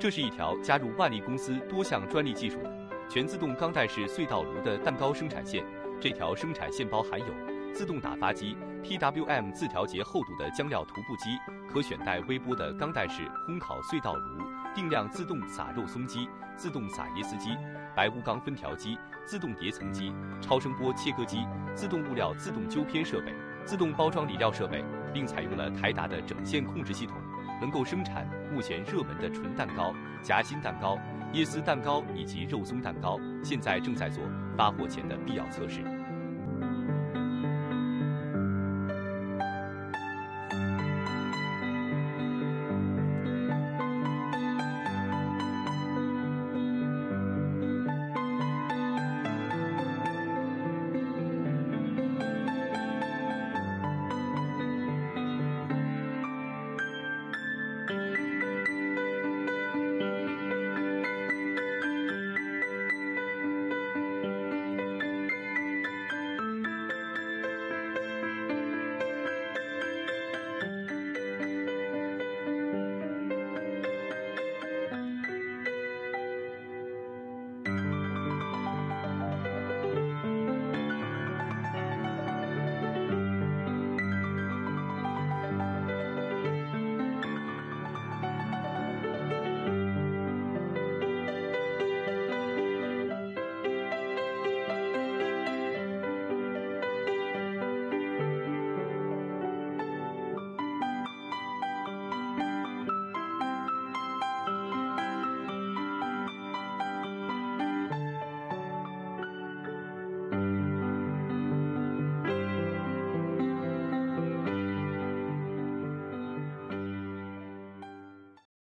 这是一条加入万利公司多项专利技术全自动钢带式隧道炉的蛋糕生产线。这条生产线包含有自动打发机、PWM 自调节厚度的浆料涂布机、可选带微波的钢带式烘烤隧道炉、定量自动撒肉松机、自动撒椰丝机、白钨钢分条机、自动叠层机、超声波切割机、自动物料自动纠偏设备、自动包装理料设备，并采用了台达的整线控制系统。能够生产目前热门的纯蛋糕、夹心蛋糕、椰丝蛋糕以及肉松蛋糕，现在正在做发货前的必要测试。